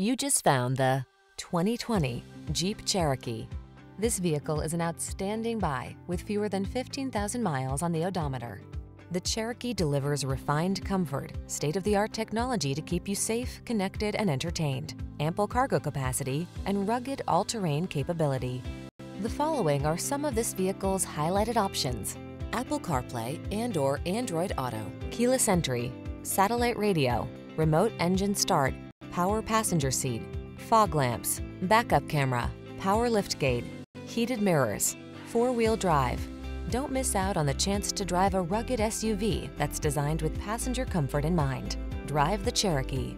You just found the 2020 Jeep Cherokee. This vehicle is an outstanding buy with fewer than 15,000 miles on the odometer. The Cherokee delivers refined comfort, state-of-the-art technology to keep you safe, connected, and entertained, ample cargo capacity, and rugged all-terrain capability. The following are some of this vehicle's highlighted options. Apple CarPlay and or Android Auto, keyless entry, satellite radio, remote engine start, power passenger seat, fog lamps, backup camera, power liftgate, heated mirrors, four-wheel drive. Don't miss out on the chance to drive a rugged SUV that's designed with passenger comfort in mind. Drive the Cherokee.